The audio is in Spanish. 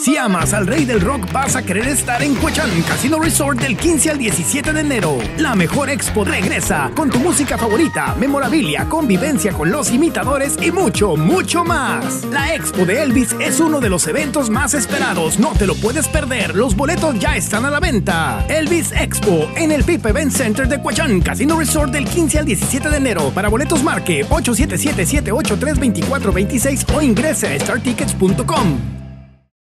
Si amas al rey del rock, vas a querer estar en Coachán Casino Resort del 15 al 17 de enero. La mejor expo regresa con tu música favorita, memorabilia, convivencia con los imitadores y mucho, mucho más. La expo de Elvis es uno de los eventos más esperados. No te lo puedes perder. Los boletos ya están a la venta. Elvis Expo en el PIP Event Center de Coachán Casino Resort del 15 al 17 de enero. Para boletos marque 877-783-2426 o ingrese a startickets.com.